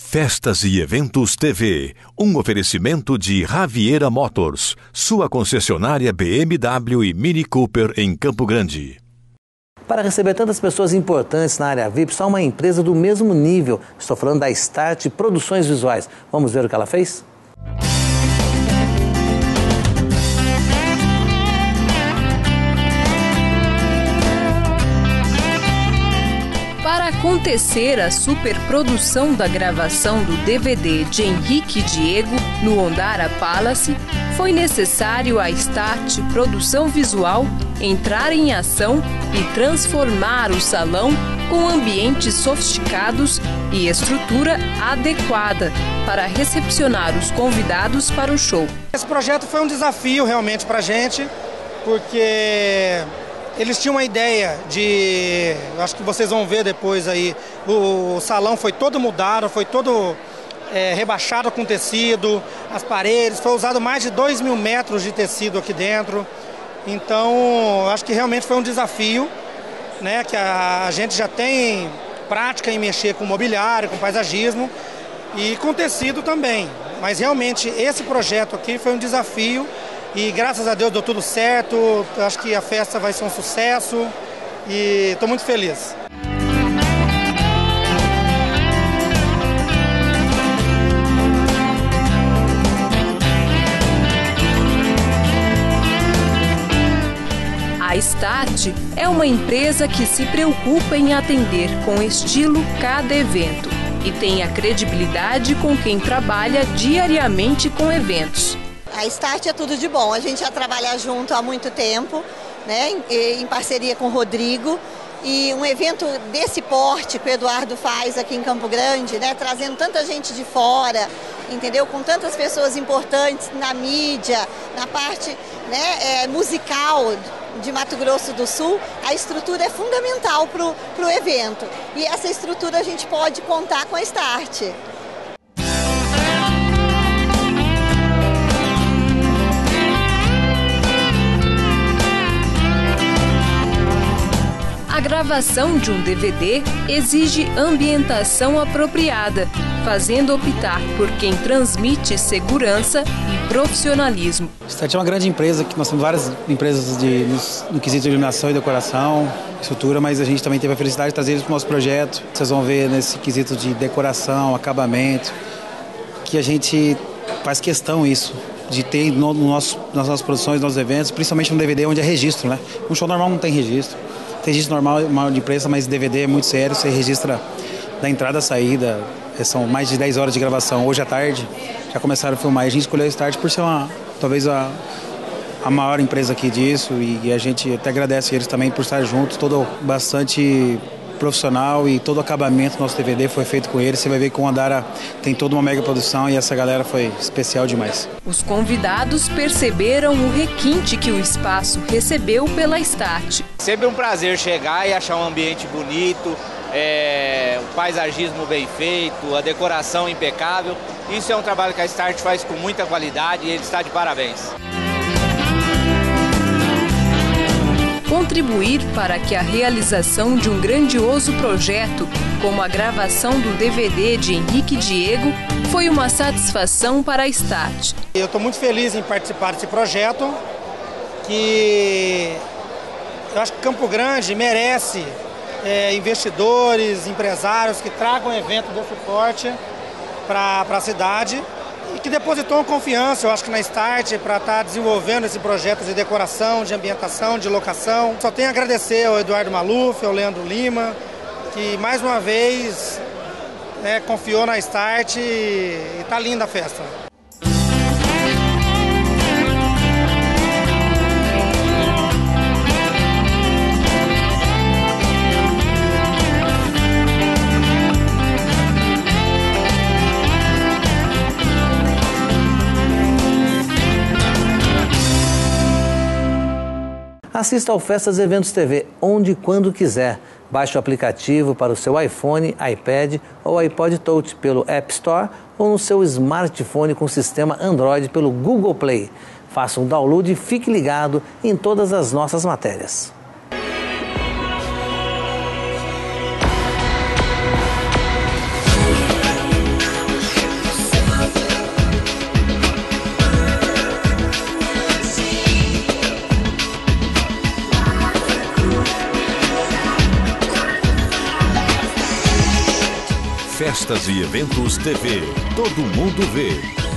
Festas e Eventos TV, um oferecimento de Raviera Motors, sua concessionária BMW e Mini Cooper em Campo Grande. Para receber tantas pessoas importantes na área VIP, só uma empresa do mesmo nível. Estou falando da Start Produções Visuais. Vamos ver o que ela fez? Acontecer a superprodução da gravação do DVD de Henrique Diego no Ondara Palace, foi necessário a Start Produção Visual entrar em ação e transformar o salão com ambientes sofisticados e estrutura adequada para recepcionar os convidados para o show. Esse projeto foi um desafio realmente para a gente, porque eles tinham uma ideia de, acho que vocês vão ver depois aí, o, salão foi todo mudado, foi todo é, rebaixado com tecido, as paredes, foi usado mais de 2 mil metros de tecido aqui dentro. Então, acho que realmente foi um desafio, né? Que a, a gente já tem prática em mexer com mobiliário, com paisagismo e com tecido também. Mas realmente esse projeto aqui foi um desafio e graças a Deus deu tudo certo. Acho que a festa vai ser um sucesso e estou muito feliz. A Start é uma empresa que se preocupa em atender com estilo cada evento e tem a credibilidade com quem trabalha diariamente com eventos. A Start é tudo de bom. A gente já trabalha junto há muito tempo, né, em, parceria com o Rodrigo. E um evento desse porte que o Eduardo faz aqui em Campo Grande, né, trazendo tanta gente de fora, entendeu? Com tantas pessoas importantes na mídia, na parte né, é, musical de Mato Grosso do Sul, a estrutura é fundamental para o evento. E essa estrutura a gente pode contar com a Start. Gravação de um DVD exige ambientação apropriada, fazendo optar por quem transmite segurança e profissionalismo. Start é uma grande empresa, que nós temos várias empresas de, no, no quesito de iluminação e decoração, estrutura, mas a gente também teve a felicidade de trazer eles para o nosso projeto. Vocês vão ver nesse quesito de decoração, acabamento, que a gente faz questão isso, de ter no, no nosso, nas nossas produções, nos nossos eventos, principalmente no DVD onde é registro, né? Um show normal não tem registro registro normal, mal de imprensa, mas DVD é muito sério, você registra da entrada à saída, é, são mais de 10 horas de gravação. Hoje à tarde já começaram a filmar. A gente escolheu a Start por ser uma, talvez a, a maior empresa aqui disso e, e a gente até agradece eles também por estar juntos, todo bastante profissional e todo o acabamento do nosso DVD foi feito com ele. Você vai ver que o Andara tem toda uma mega produção e essa galera foi especial demais. Os convidados perceberam o requinte que o espaço recebeu pela Start. Sempre um prazer chegar e achar um ambiente bonito, é, o paisagismo bem feito, a decoração impecável. Isso é um trabalho que a Start faz com muita qualidade e ele está de parabéns. Contribuir para que a realização de um grandioso projeto, como a gravação do DVD de Henrique Diego, foi uma satisfação para a Start. Eu estou muito feliz em participar desse projeto, que eu acho que Campo Grande merece é, investidores, empresários que tragam um evento desse porte para a cidade e que depositou confiança, eu acho que na Start, para estar tá desenvolvendo esse projeto de decoração, de ambientação, de locação. Só tenho a agradecer ao Eduardo Maluf, ao Leandro Lima, que mais uma vez né, confiou na Start e está linda a festa. Assista ao Festas Eventos TV, onde e quando quiser. Baixe o aplicativo para o seu iPhone, iPad ou iPod Touch pelo App Store ou no seu smartphone com sistema Android pelo Google Play. Faça um download e fique ligado em todas as nossas matérias. Festas e Eventos TV. Todo mundo vê.